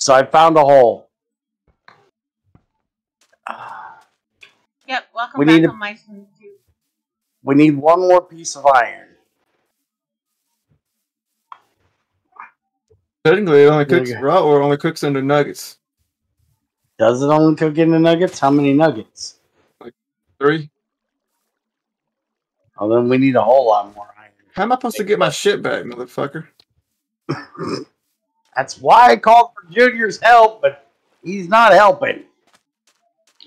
So I found a hole. Yep, welcome We back need to- on my stream too. We need one more piece of iron. Technically, it only cooks raw or only cooks under nuggets. Does it only cook in the nuggets? How many nuggets? Three. Oh, then we need a whole lot more iron. How am I supposed to get my shit back, motherfucker? That's why I called for Junior's help, but he's not helping.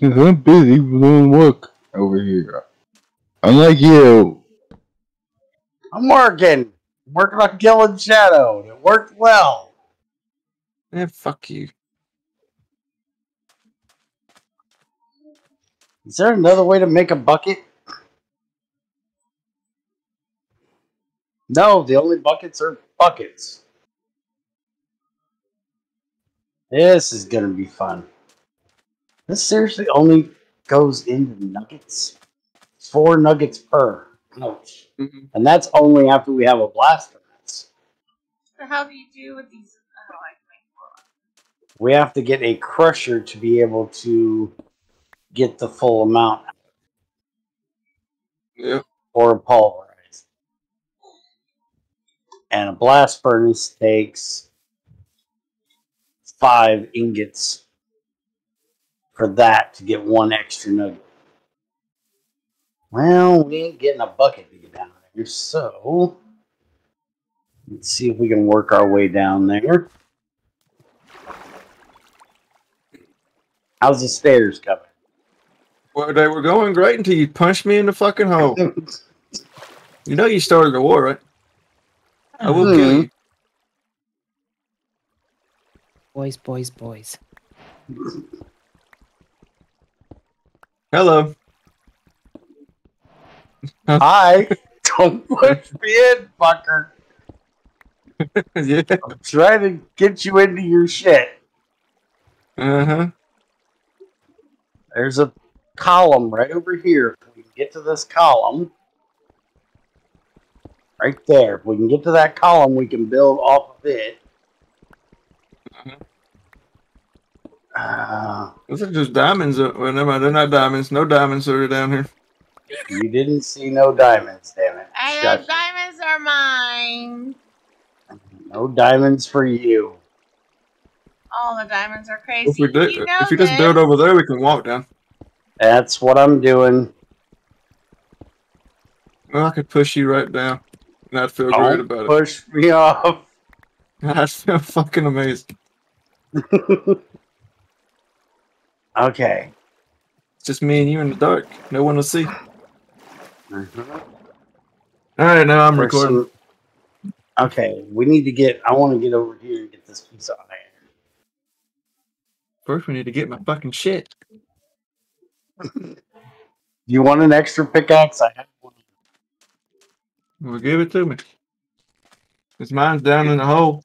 Cause I'm busy doing work over here. Unlike you. I'm working. I'm working on killing Shadow. and It worked well. Eh, fuck you. Is there another way to make a bucket? No, the only buckets are buckets. This is gonna be fun. This seriously only goes into nuggets. Four nuggets per. Ouch. Mhm. And that's only after we have a blast furnace. So how do you do with these? Oh, I can make more. We have to get a crusher to be able to get the full amount Yeah. or pulverized. And a blast furnace takes five ingots for that to get one extra nugget. Well, we ain't getting a bucket to get down there, so let's see if we can work our way down there. How's the stairs coming? Well, they were going great until you punched me in the fucking hole. You know you started the war, right? I will kill Mhm. you. Boys, boys, boys. Hello. Hi. Don't push me in, fucker. yeah. I'm trying to get you into your shit. Uh huh. There's a column right over here. If we can get to this column, right there. If we can get to that column, we can build off of it. Uh, Those are just diamonds. uh, Well, never mind. They're not diamonds. No diamonds are down here. you didn't see no diamonds, damn it. Hey, Shush. those diamonds are mine. No diamonds for you. All the diamonds are crazy. If we do, you know if you just this. build over there, we can walk down. That's what I'm doing. Well, I could push you right down. And I'd feel great Don't about push me off. it. I'd feel fucking amazing. Okay. It's just me and you in the dark. No one will see. Mhm. All right, now I'm recording. some- Okay, we need to get. I want to get over here and get this piece of iron. First, we need to get my fucking shit. You want an extra pickaxe? I have one. Well, give it to me. Cause mine's down in the hole.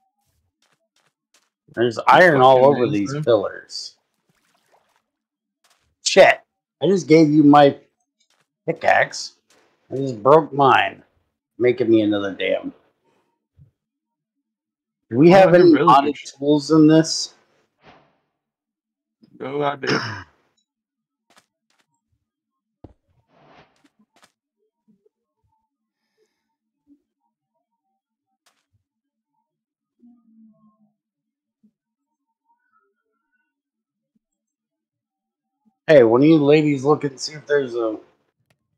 There's iron all over these man. pillars. Shit! I just gave you my pickaxe. I just broke mine, making me another dam. Do we have any really modded tools in this? No idea. Hey, when you ladies look and see if there's a,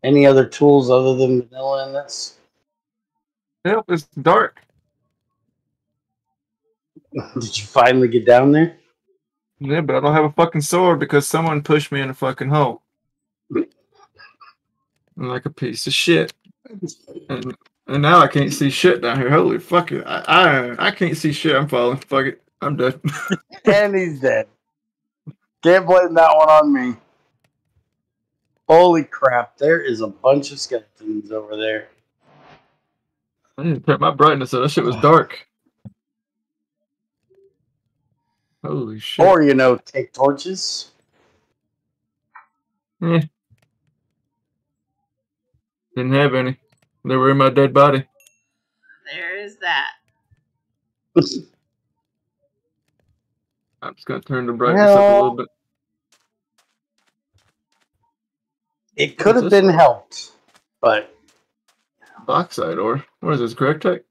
any other tools other than vanilla in this? Help! It's dark. Did you finally get down there? Yeah, but I don't have a fucking sword because someone pushed me in a fucking hole. I'm like a piece of shit. And, and now I can't see shit down here. Holy fuck it. I, I I can't see shit. I'm falling. Fuck it. I'm dead. and he's dead. Can't blame that one on me. Holy crap, there is a bunch of skeletons over there. I need to put my brightness up. That shit was dark. Holy shit. Or, you know, take torches. Eh. Didn't have any. They were in my dead body. There is that. I'm just gonna turn the brightness up a little bit. It could have What's this? been helped, but Bauxite ore. What is this? Correct tech?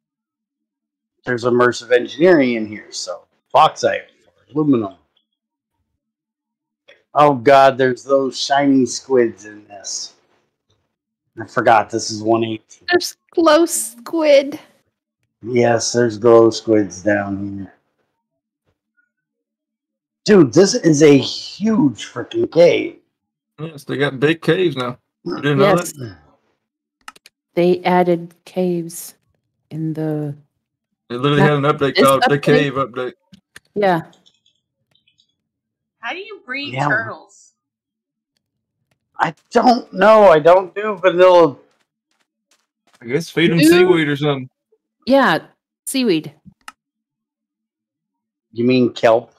there's immersive engineering in here, so bauxite, aluminum. Oh god, there's those shiny squids in this. I forgot this is 118. There's glow squid. Yes, there's glow squids down here. Dude, this is a huge freaking cave. Yes, they got big caves now. You didn't know Yes. that? They added caves in the. They literally had an update This called the cave update. Yeah. How do you breed Yeah. turtles? I don't know. I don't do vanilla. I guess feed them Dude. seaweed or something. Yeah. Seaweed. You mean kelp?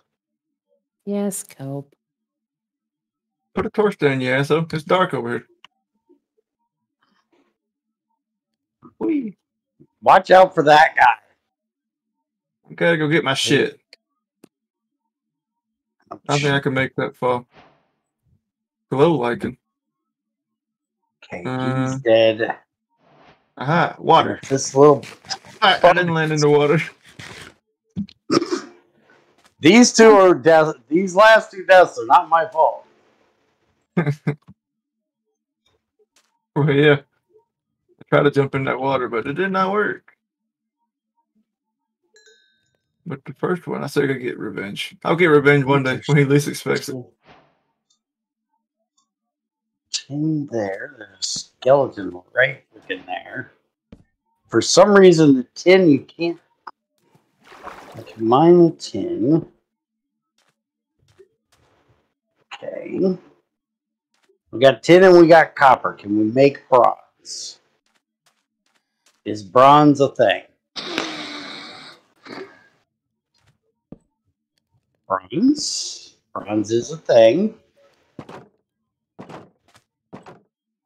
Yes, kelp. Put a torch down, you asshole. It's dark over here. Whee. Watch out for that guy. I gotta go get my shit. I think I can make that fall. Glow lichen. Okay, Uh, he's dead. Aha, water. This little. I, I didn't land in the water. These two are death. These last two deaths are not my fault. Well, yeah. I tried to jump in that water, but it did not work. But the first one, I said I could get revenge. I'll get revenge one day when he least expects it. In there, there's a skeleton right freaking there. For some reason, the tin you can't. Can mine the tin. Okay. We got tin and we got copper. Can we make bronze? Is bronze a thing? Bronze. Bronze is a thing.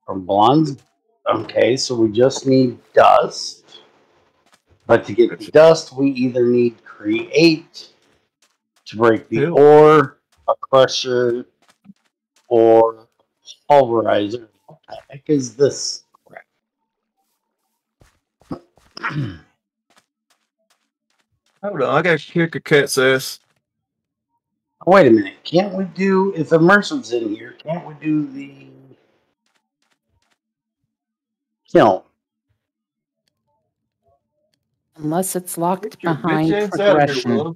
From bronze. Okay, so we just need dust. But to get the dust, we either need create to break the Ew. ore, a crusher, or pulverizer. What the heck is this? Hold on, I gotta kick a cat's ass. Wait a minute. Can't we do if immersive's in here? Can't we do the kiln? Unless it's locked Get behind bitch ass out of here, progression.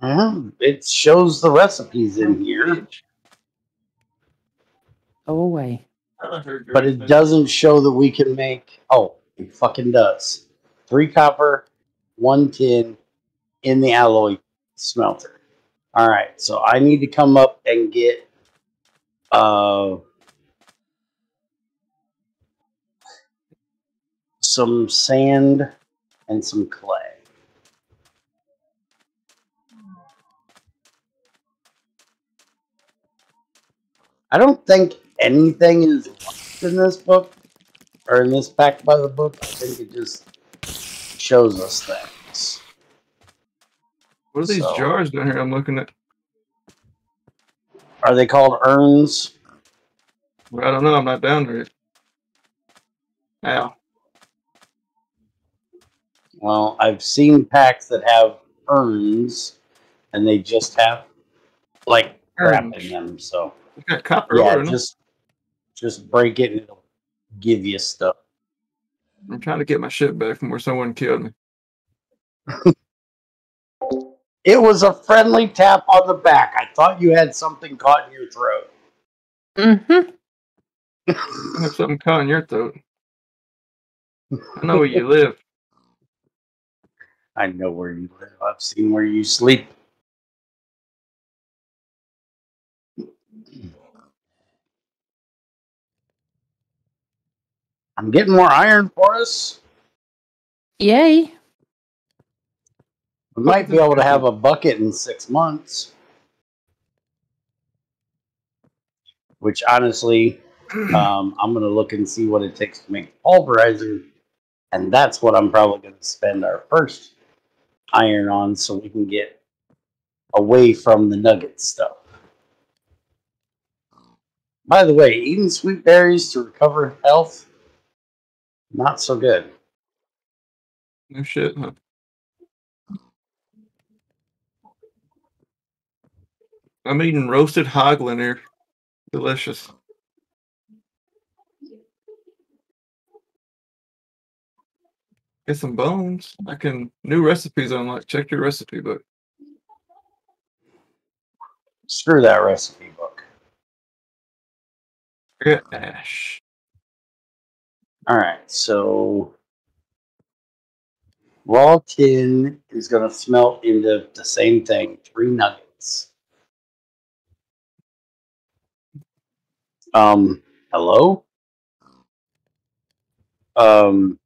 Uh, it shows the recipes in here, Bitch. Go away. I heard your but it doesn't show that we can make. Oh, it fucking does. Three copper, one tin in the alloy smelter. All right, so I need to come up and get uh some sand and some clay. I don't think anything is locked in this book or in this pack by the book. I think it just shows us things. What are these so- jars down here I'm looking at? Are they called urns? Well, I don't know. I'm not down there yet. Ow. Well, I've seen packs that have urns and they just have like crap in them. So It's got copper yeah, ore in 'em. just just break it and it'll give you stuff. I'm trying to get my shit back from where someone killed me. It was a friendly tap on the back. I thought you had something caught in your throat. Mm-hmm. I have something caught in your throat. I know where you live. I know where you live. I've seen where you sleep. I'm getting more iron for us. Yay. We might be able to have a bucket in six months. Which honestly, um, I'm gonna look and see what it takes to make pulverizer, and that's what I'm probably gonna spend our first iron on, so we can get away from the nugget stuff. By the way, eating sweet berries to recover health, not so good. No shit, huh? I'm eating roasted hoglin here. Delicious. Get some bones. I can new recipes on like Check your recipe book. Screw that recipe book. Forget Ash. All right, so raw tin is going to smelt into the same thing, three nuggets. Um, hello? Um,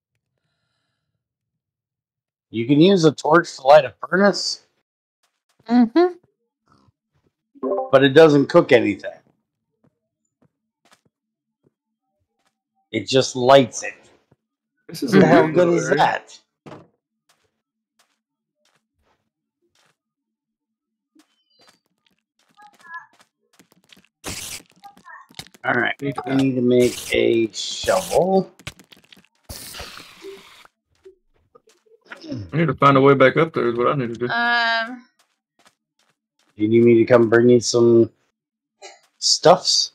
you can use a torch to light a furnace, Mm-hmm. but it doesn't cook anything. It just lights it. This is What the hell weird good is that? All right, we need to make a shovel. I need to find a way back up there. Is what I need to do. Um, You need me to come bring you some stuffs?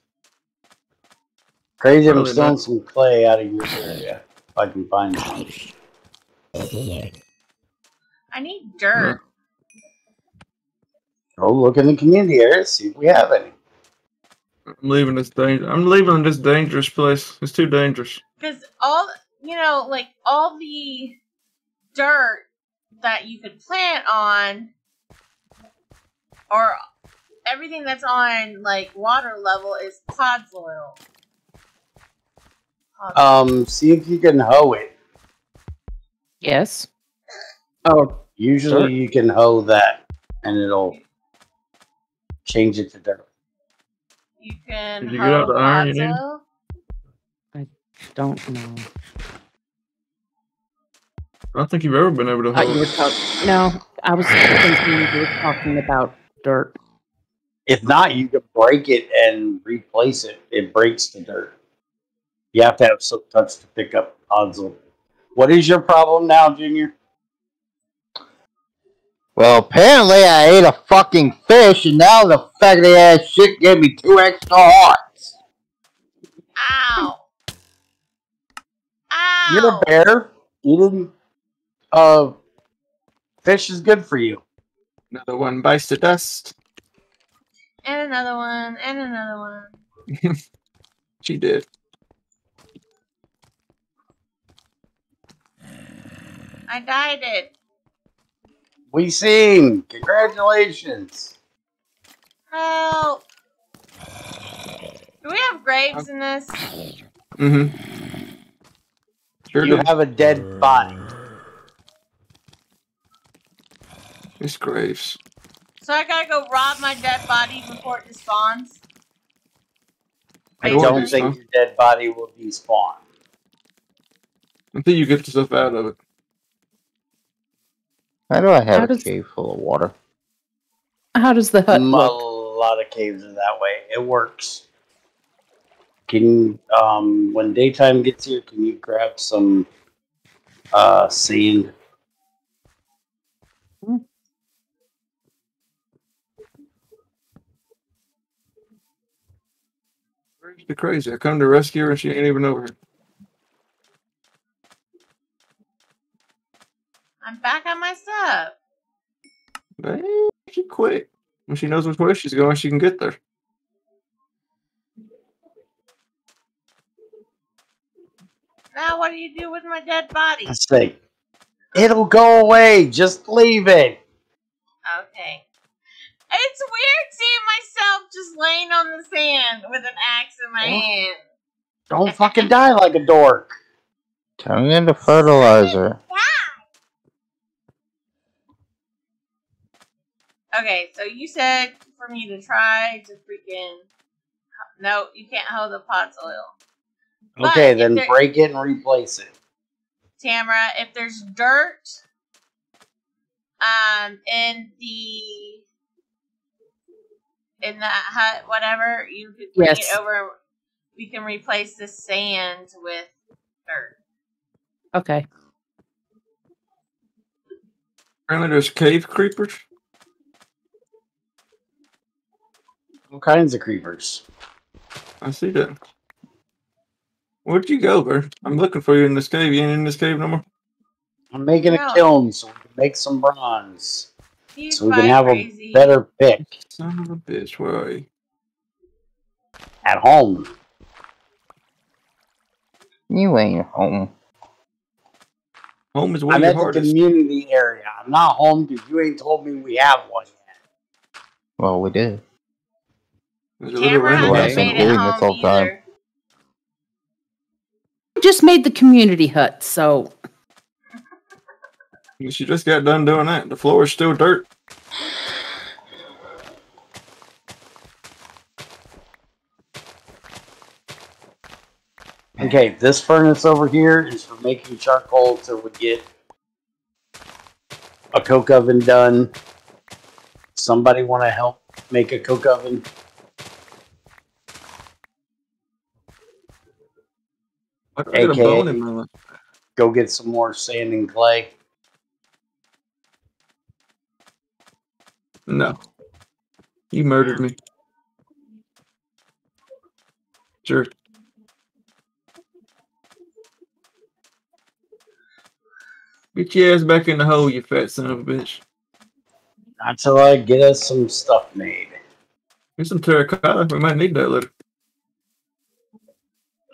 Crazy, I'm Probably stealing some clay out of your area. If I can find some. I need dirt. Go look in the community area, see if we have any. I'm leaving this danger. I'm leaving this dangerous place. It's too dangerous. Because all, you know, like all the dirt that you could plant on, or everything that's on like water level is podzol. Pod- Um, see if you can hoe it. Yes. Oh, Usually Dirt? you can hoe that and it'll change it to dirt. you can Did you get out the iron you need? podzol. don't know. I don't think you've ever been able to. Uh, you were hold- No, I was thinking you were talking about dirt. If not, you can break it and replace it. It breaks the dirt. You have to have silk touch to pick up podzol. What is your problem now, Junior? Well, apparently I ate a fucking fish, and now the faggot ass shit gave me two extra hearts. Ow! Ow! You're a bear. You didn't. Uh, fish is good for you. Another one bites the dust. And another one, and another one. She did. I died it. We sing. Congratulations. Help! Do we have graves in this? Mm-hmm. Sure You do. have a dead body. It's graves. So I gotta go rob my dead body before it despawns? I Don't don't think so. your dead body will despawn. Until you get yourself out of it. How do I have How a does- cave full of water? How does the hut Mm, look? A lot of caves are that way. It works. Can um when daytime gets here, can you grab some uh sand? Where's the crazy? I come to rescue her and she ain't even over here. I'm back on my stuff. Man, she quit. When she knows which way she's going, she can get there. Now what do you do with my dead body? Let's say it'll go away. Just leave it. Okay. It's weird seeing myself just laying on the sand with an axe in my What? hand. Don't fucking die like a dork. Turn into fertilizer. Okay, so you said for me to try to freaking. No, you can't hold the podzol. Okay, if then there- break it and replace it. Tamara, if there's dirt um in the in that hut, whatever, you could bring Yes. it over. We can replace the sand with dirt. Okay. Apparently, there's cave creepers. All kinds of creepers. I see that. Where'd you go, there? I'm looking for you in this cave. You ain't in this cave no more. I'm making No. a kiln so we can make some bronze. He's So we can have a better pick Son of a bitch, where are you? at home. You ain't home. Home is where I'm your at the is. community area. I'm not home because you ain't told me we have one yet. Well, we did. There's a little Tamara random Well, hasn't house I've made been it doing this home all time. Just made the community hut, so She just got done doing that. The floor is still dirt. Okay, this furnace over here is for making charcoal till we get a coke oven done. Somebody want to help make a coke oven? I got a bone in my left. Go get some more sand and clay. No. You murdered me. Sure. Get your ass back in the hole, you fat son of a bitch. Not till I get us some stuff made. Here's some terracotta. We might need that later.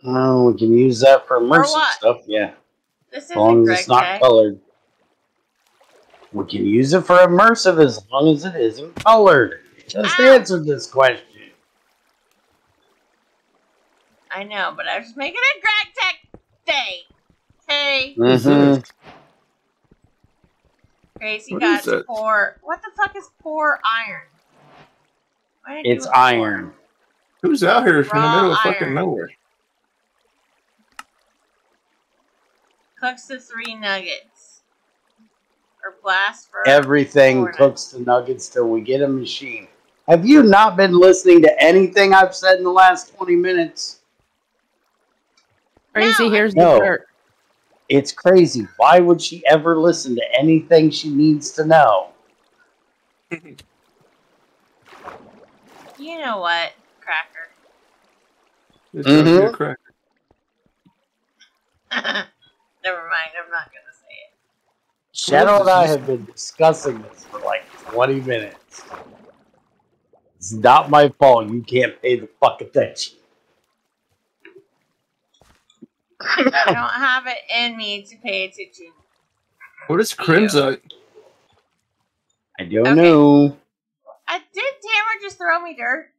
Oh, we can use that for immersive stuff. Yeah, This as long as it's not Tech. colored. We can use it for immersive as long as it isn't colored. Just Ow. answer this question. I know, but I was making a Greg Tech day. Hey, Mhm. Gracie What got poor. What the fuck is poor iron? Why did I do It's it before? iron. Who's out here in the middle of fucking nowhere? Cooks the three nuggets. Or blast for Everything four cooks the nuggets till we get a machine. Have you not been listening to anything I've said in the last 20 minutes? crazy. No, Here's No. the dirt. It's crazy. Why would she ever listen to anything she needs to know? You know what, Cracker? It's gotta a Mhm. crack. Never mind, I'm not gonna say it. Shadow and I have been discussing this for like 20 minutes. It's not my fault. You can't pay the fuck attention. I don't have it in me to pay attention. What is crimsite? I don't Okay. know. I did Tamara just throw me dirt?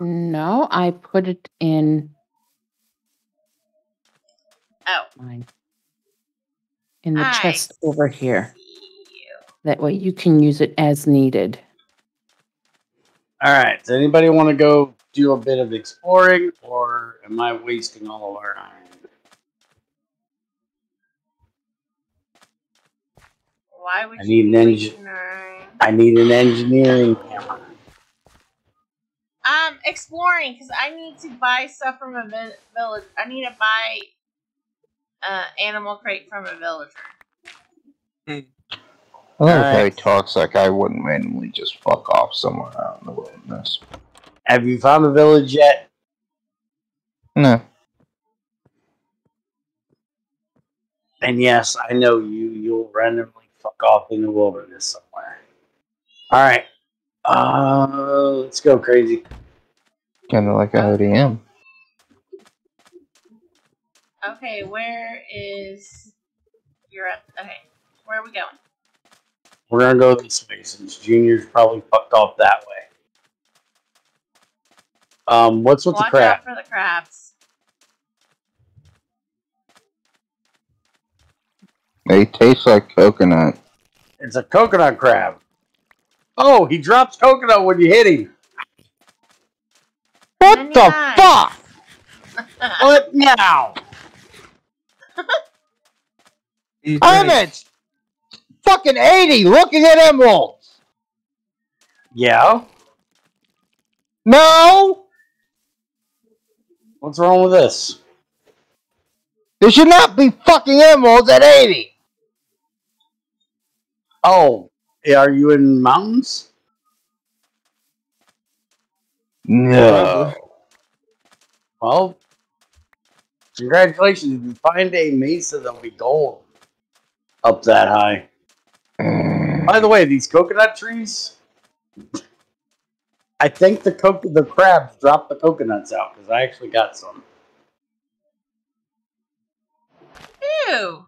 No, I put it in Oh. mine. In the I chest over here. you. That way you can use it as needed. All right. Does anybody want to go do a bit of exploring, or am I wasting all of our iron? Why would I you need be an wasting engine. our- I need an engineering hammer. Um, exploring because I need to buy stuff from a village. I need to buy uh animal crate from a villager. I love how he talks like I wouldn't randomly just fuck off somewhere out in the wilderness. Have you found a village yet? No. And yes, I know you. You'll randomly fuck off in the wilderness somewhere. All right. Uh, let's go crazy. Kinda like I already am. Okay, where is you're at? Okay, where are we going? We're gonna go this way since Junior's probably fucked off that way. Um, what's with Watch the crab? Watch out for the crabs. They taste like coconut. It's a coconut crab. Oh, he drops coconut when you hit him. What Many the eyes. fuck? What now? Things- fucking 80 looking at emeralds. Yeah. No! What's wrong with this? There should not be fucking emeralds at 80! Oh, are you in mountains? No. Well, congratulations. If you find a mesa, there'll be gold up that high. Mm. By the way, these coconut trees, I think the co- the crabs dropped the coconuts out because I actually got some. Ew.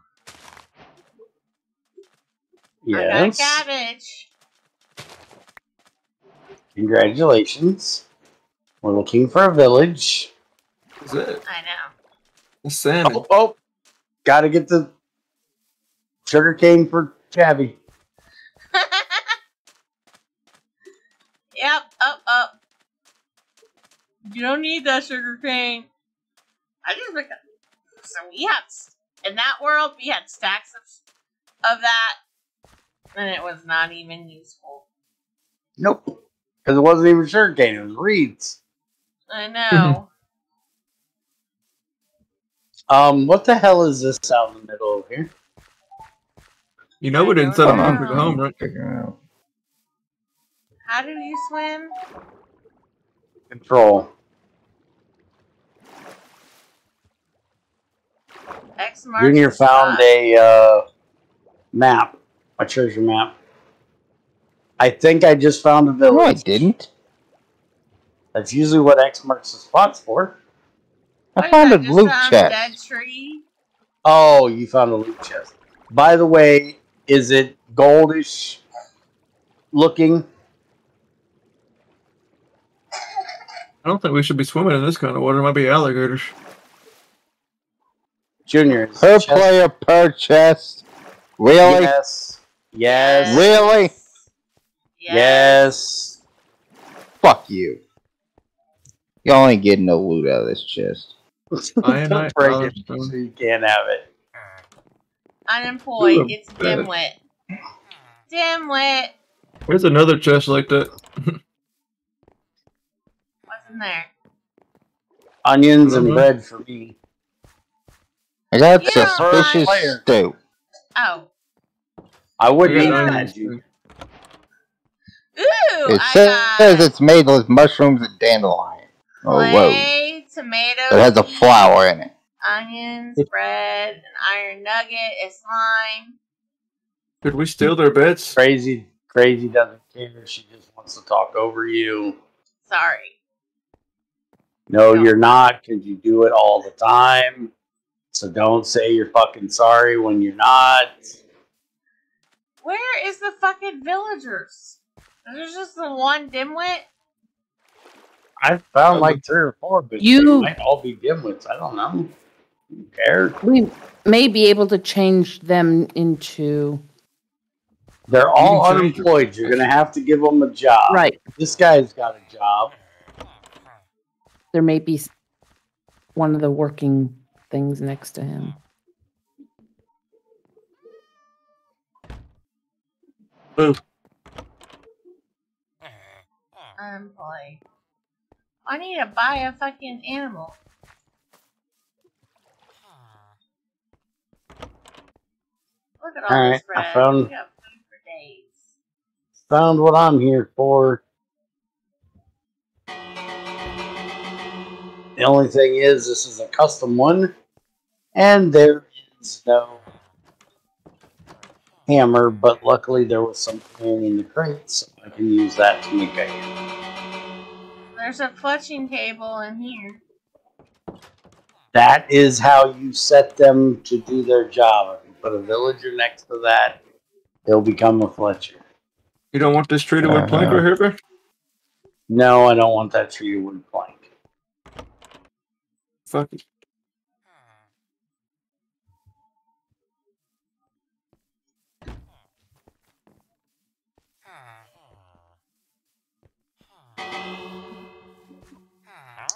Yes. I got cabbage. Congratulations. We're looking for a village. Is it? I know. The salmon. Oh, oh. gotta get the sugar cane for Chabby. Yep, up, up. You don't need that sugar cane. I just at so we had in that world we had stacks of of that, and it was not even useful. Nope. Because it wasn't even sugar cane, it was reeds. I know. Um, what the hell is this out in the middle of here? You know we didn't set them I up don't to know. home, right? Figure it out. How do you swim? Control. X marks Junior found a uh, map, a treasure map. I think I just found a village. No, I didn't. That's usually what X marks the spot's for. Oh, I found yeah, a loot found chest. Dead tree. Oh, you found a loot chest. By the way, is it goldish looking? I don't think we should be swimming in this kind of water. It might be alligators. Junior. is Per the chest- player, per chest. Really? Yes. Yes. Really? Yes. Yes. Fuck you. You only get no loot out of this chest. Cyanide, Don't break it so you can't have it. Unemployed. Ooh, It's bad. dimwit. Dimwit. There's another chest like that. What's in there? Onions and bread for me. I got Yeah, suspicious stew. Oh. I wouldn't I eat got that, onions, Ooh, It I says got it's made with mushrooms and dandelion. Oh, whoa. clay, tomatoes, It has a flower in it. Onions, bread, an iron nugget, a slime. Could we steal their bits? Crazy, crazy doesn't care. She just wants to talk over you. Sorry. No, No. you're not, because you do it all the time. So don't say you're fucking sorry when you're not. Where is the fucking villagers? There's just the one dimwit. I found like three or four, but You- they might all be dimwits. I don't know. Who cares? We may be able to change them into They're all can unemployed. You're gonna have to give them a job. right. This guy's got a job. There may be one of the working things next to him. Unemployed. I need to buy a fucking animal. Look at all Alright, this I found- We got food for days. Found what I'm here for. The only thing is, this is a custom one, and there is no hammer. But luckily, there was some iron in the crate, so I can use that to make a hammer. There's a fletching table in here. That is how you set them to do their job. If put a villager next to that, he'll become a Fletcher. You don't want this treated with plank Uh-huh. right here, bro? No, I don't want that tree to wood plank. Fuck it.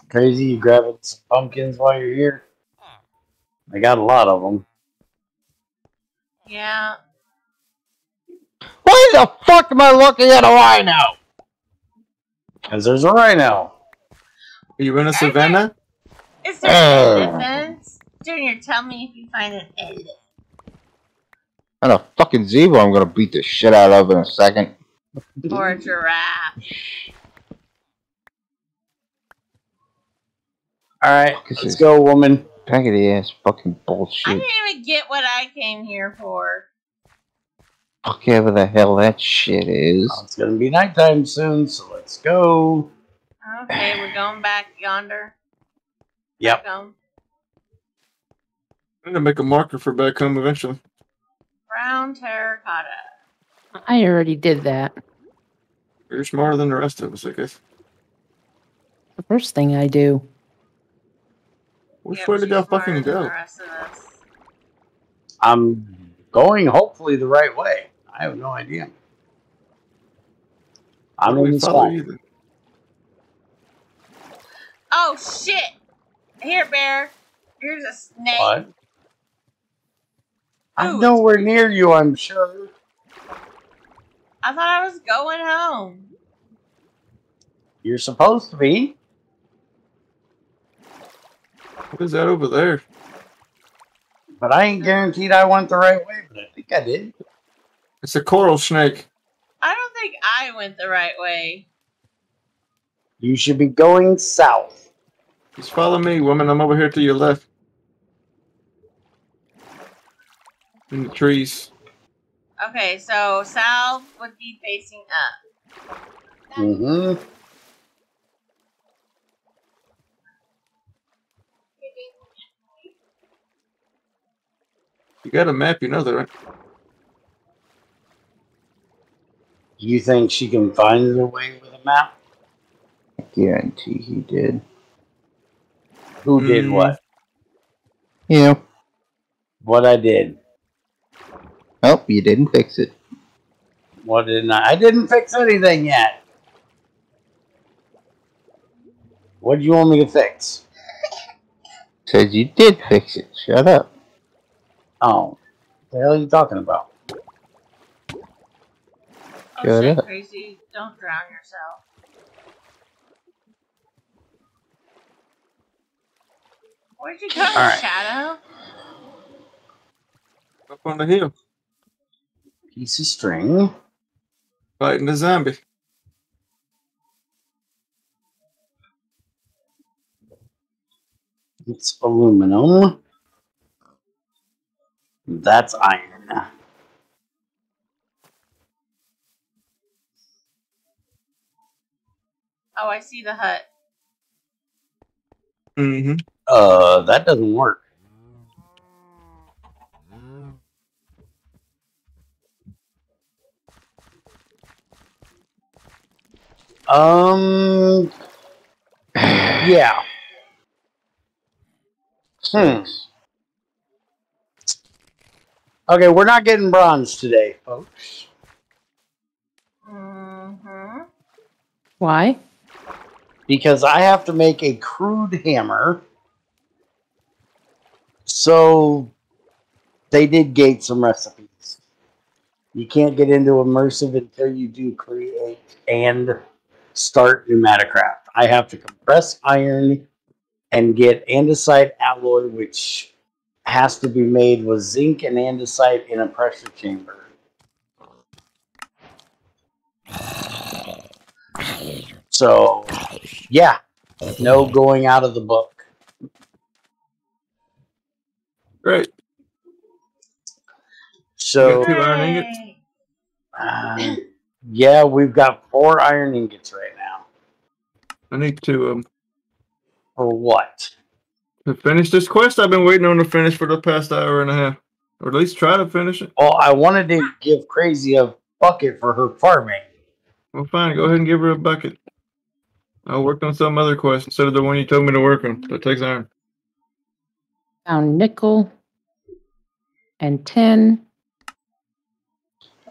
Crazy, you grabbing some pumpkins while you're here? I got a lot of them. Yeah. Why the fuck am I looking at a rhino? Because there's a rhino. Are you in a savannah? Is there Uh. elephants? Junior, tell me if you find an elephant. And a fucking zebra I'm gonna beat the shit out of in a second. Or a giraffe. All right, let's go, woman. Packety ass fucking bullshit. I didn't even get what I came here for. Fuck whatever the hell that shit is. It's gonna be nighttime soon, so let's go. Okay, we're going back yonder. Yep. Back. I'm gonna make a marker for back home eventually. Brown terracotta. I already did that. You're smarter than the rest of us, I guess. The first thing I do. Which Yeah, way but did she's y'all fucking go? the rest of us. I'm going hopefully the right way. I have no idea. I'm Where do in we the follow spot. you? Oh shit! Here, bear. Here's a snake. What? I'm nowhere near you, I'm sure. I thought I was going home. You're supposed to be. What is that over there? But I ain't guaranteed I went the right way, but I think I did. It's a coral snake. I don't think I went the right way. You should be going south. Just follow me, woman. I'm over here to your left. In the trees. Okay, so south would be facing up. Mm-hmm. You got a map, you know that, right? You think she can find the way with a map? I guarantee he did. Who did Mm. what? You. What I did. Oh, you didn't fix it. What didn't I? I didn't fix anything yet. What do you want me to fix? Says you did fix it. Shut up. Oh, the hell are you talking about? Oh shit, crazy. Don't drown yourself. Where'd you go, Alright. Shadow? Up on the hill. Piece of string. Fighting the zombie. It's aluminum. That's iron. Oh, I see the hut. Mm-hmm. Uh, that doesn't work. Um, yeah. Hmm. Okay, we're not getting bronze today, folks. Mm-hmm. Why? because I have to make a crude hammer. So they did gate some recipes. You can't get into immersive until you do create and start PneumaticCraft. I have to compress iron and get andesite alloy, which has to be made with zinc and andesite in a pressure chamber. So, yeah, no going out of the book. Great. So, iron ingots? Uh, yeah, we've got four iron ingots right now. I need to um For what? To finish this quest I've been waiting on to finish for the past hour and a half. Or at least try to finish it. Well, I wanted to give Crazy a bucket for her farming. Well fine, go ahead and give her a bucket. I'll work on some other quest instead of the one you told me to work on. That takes iron. Found nickel and tin.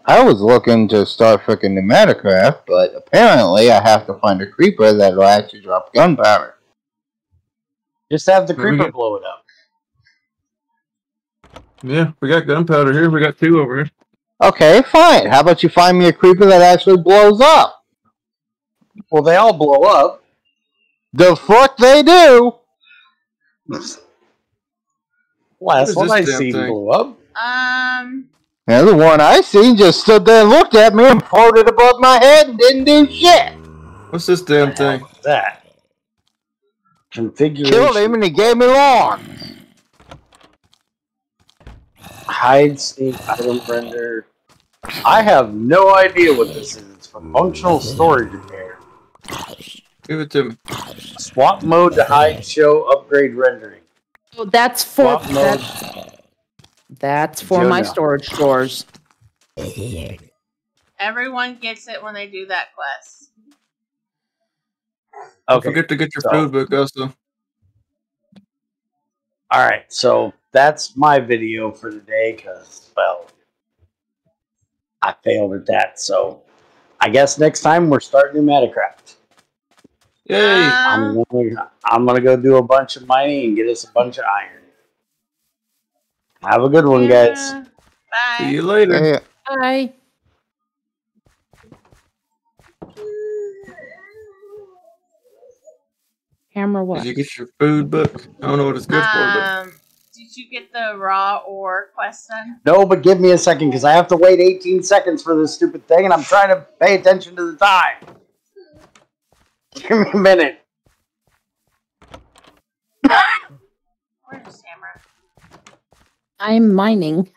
I was looking to start freaking PneumaticCraft, but apparently I have to find a creeper that'll actually drop gunpowder. Just have the creeper go. blow it up. Yeah, we got gunpowder here. We got two over here. Okay, fine. How about you find me a creeper that actually blows up? Well, they all blow up. The fuck they do. Last one this I damn seen thing? blew up. Um, And the one I seen just stood there, and looked at me, and floated above my head and didn't do shit. What's this damn What thing? that configuration. Killed him, and he gave me long. hide sneak item render. I have no idea what this is. It's for functional storage repair. Give it to me. Swap mode to hide show upgrade rendering. Oh, that's for Swap mode. that's, that's for my storage stores. everyone gets it when they do that quest. Don't Okay. forget to get your so- food book also. All right. So that's my video for today because, well, I failed at that. So I guess next time we're starting PneumaticCraft. Yay! I'm Um, gonna, I'm gonna go do a bunch of mining and get us a bunch of iron. Have a good one, guys. yeah. See you later. Yeah. Bye. Camera what? Did you get your food book? I don't know what it's good for, but Um, did you get the raw ore question? No, but give me a second because I have to wait 18 seconds for this stupid thing, and I'm trying to pay attention to the time. Give me a minute. Where's Tamara? I'm mining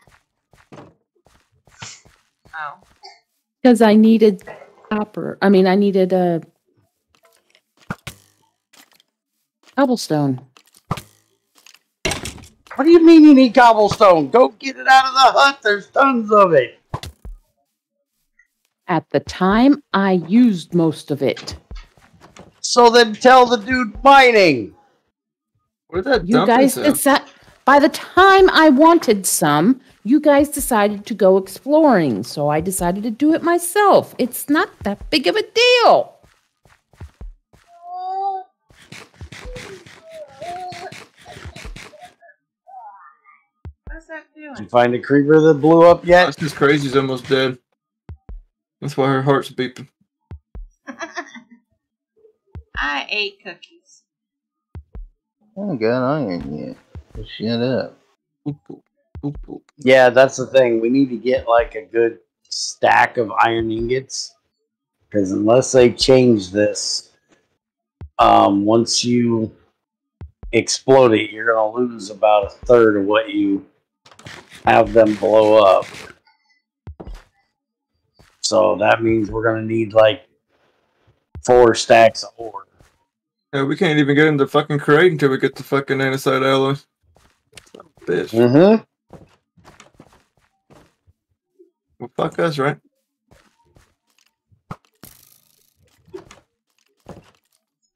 Oh, because I needed copper. I mean, I needed a cobblestone. What do you mean you need cobblestone? Go get it out of the hut. There's tons of it. At the time, I used most of it. So then tell the dude mining. where'd that You guys decide. By the time I wanted some, you guys decided to go exploring, so I decided to do it myself. It's not that big of a deal. What's that Did you find a creeper that blew up yet? That's just crazy's almost dead. That's why her heart's beeping. I ate cookies. I ain't got iron yet. Shut up. Boop, boop, boop, boop. Yeah, that's the thing. We need to get like a good stack of iron ingots. Because unless they change this, um, once you explode it, you're going to lose about a third of what you have them blow up. So that means we're going to need like four stacks of ore. Yeah, we can't even get into the fucking create until we get the fucking andesite alloy. Bitch. Mm-hmm. Well, fuck us, right?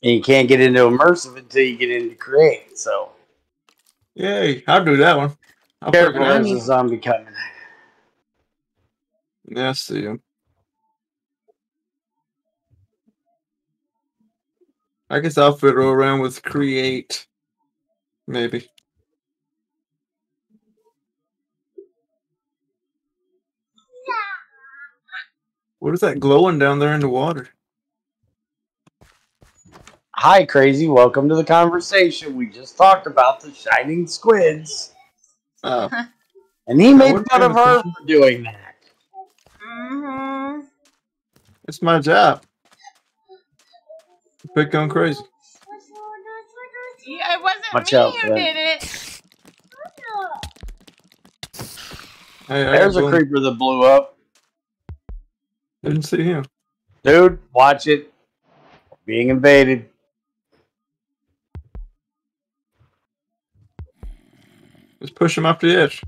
And you can't get into immersive until you get into create. So Yay! I'll do that one. I'll careful, there's a zombie coming. Yeah, I see him. I guess I'll fiddle around with create. Maybe. What is that glowing down there in the water? Hi, crazy. Welcome to the conversation. We just talked about the shining squids, Oh, and he made fun of her for doing that. Mm-hmm. it's my job. Quit going crazy. Yeah, it wasn't Watch me out, who friend. did it. Hey, There's a creeper that blew up. Didn't see him. Dude, watch it. Being invaded. Just push him off the edge.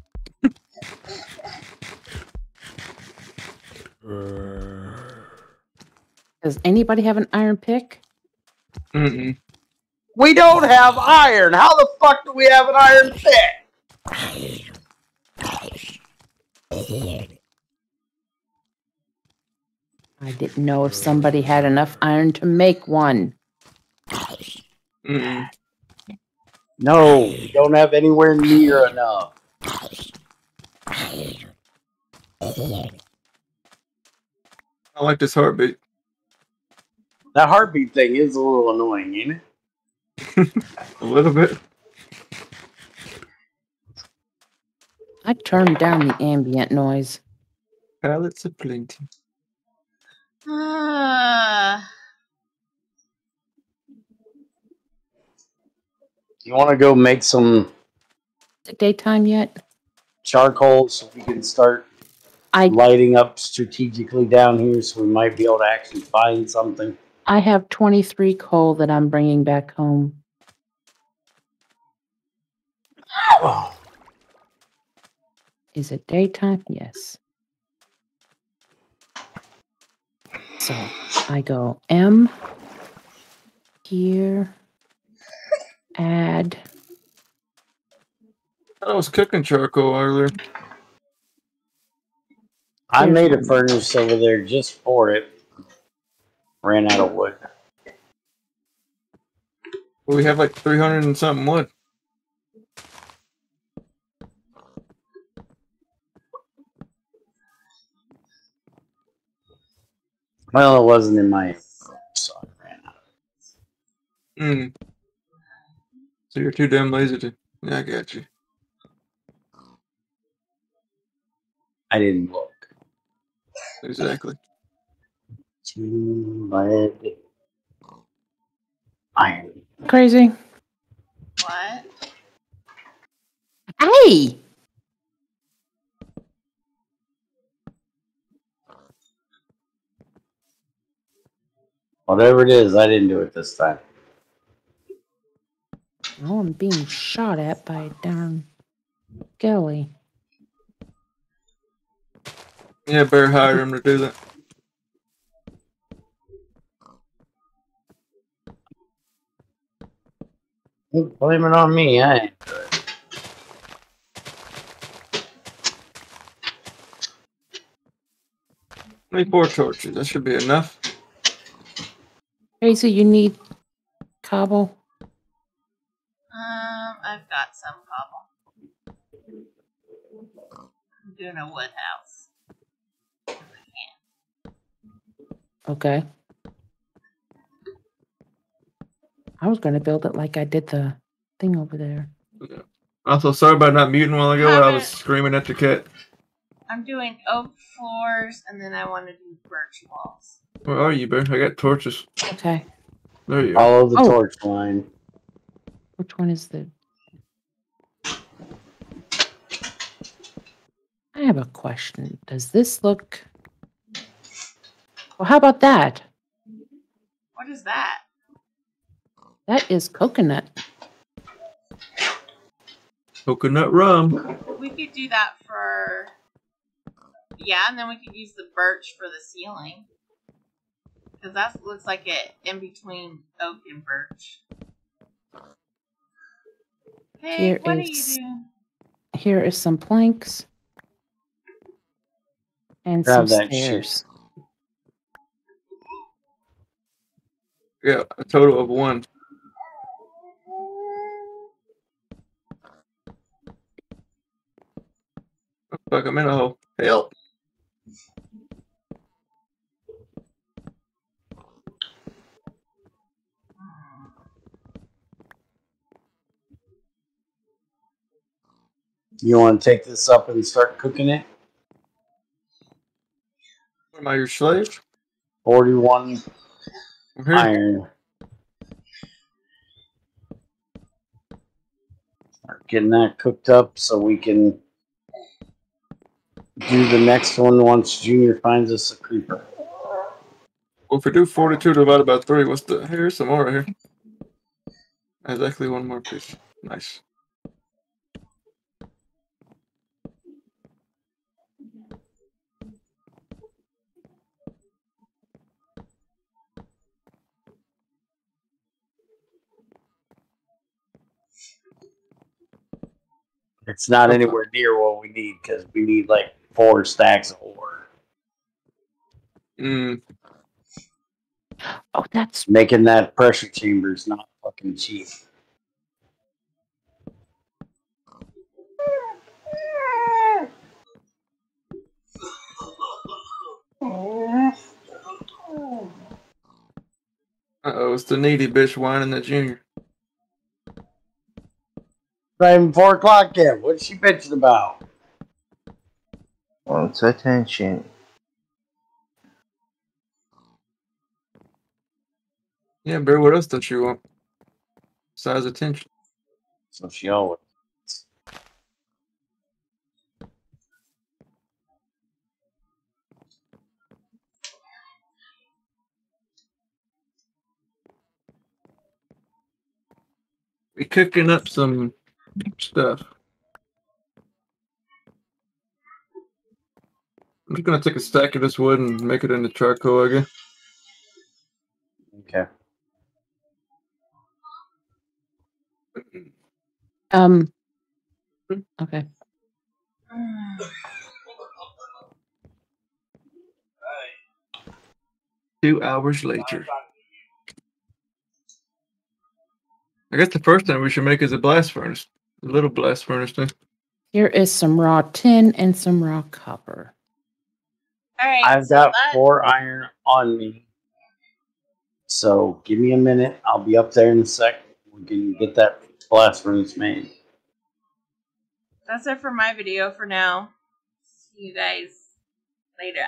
Does anybody have an iron pick? Mm-mm. We don't have iron. How the fuck do we have an iron pick? I didn't know if somebody had enough iron to make one. Mm-mm. No, we don't have anywhere near enough. I like this heartbeat. That heartbeat thing is a little annoying, ain't it? A little bit. I turned down the ambient noise. Pallets of plenty. Ah, You want to go make some Is it daytime yet? charcoal so we can start I lighting up strategically down here so we might be able to actually find something. I have 23 coal that I'm bringing back home. Oh, Is it daytime? Yes. So I go M here, add. I was cooking charcoal earlier. I made a furnace over there just for it. Ran out of wood. We have like 300 and something wood. Well, it wasn't in my so I ran out. Mm. So you're too damn lazy to. Yeah, I got you. I didn't look. Exactly. Two lead iron. Crazy. what? Hey! Whatever it is, I didn't do it this time. Oh, I'm being shot at by a darn skelly. Yeah, better hire him to do that. Don't Blame it on me. I ain't do it. Need four torches. That should be enough. Crazy, you need cobble? Um, I've got some cobble. I'm doing a wood house. If I can. Okay. I was going to build it like I did the thing over there. Also, sorry about not muting a while ago. I was screaming at the cat. I'm doing oak floors, and then I want to do birch walls. Where are you, bear? I got torches. Okay. There you are. Follow the Oh. torch line. Which one is the. I have a question. Does this look. Well, how about that? What is that? That is coconut. Coconut rum. We could do that for. Yeah, and then we could use the birch for the ceiling. Because that looks like it in between oak and birch. Hey, Here what are is- you doing? Here is some planks. And Grab some that shit. stairs. Yeah, a total of one. Fuck, I'm in a hole. Help. You want to take this up and start cooking it? Am I your slave? 41 I'm iron. Start getting that cooked up so we can do the next one once Junior finds us a creeper. Well, if we do 42 divided by 3, what's the. Here's some more right here. Exactly one more piece. Nice. It's not anywhere near what we need because we need like four stacks of ore. Mm, Oh, that's Making that pressure chamber is not fucking cheap. Uh oh, it's the needy bitch whining the junior. Not even four o'clock yet. What's she bitching about? Wants attention. Yeah, Bear, what else don't you want? Besides attention. So she always. We cooking up some stuff. I'm just gonna take a stack of this wood and make it into charcoal again. Okay. Um. Okay. Two hours later. I guess the first thing we should make is a blast furnace. A little blast furnace thing. Here is some raw tin and some raw copper. All right. I've so got that- four iron on me. So give me a minute. I'll be up there in a sec. We can get that blast furnace made. That's it for my video for now. See you guys later.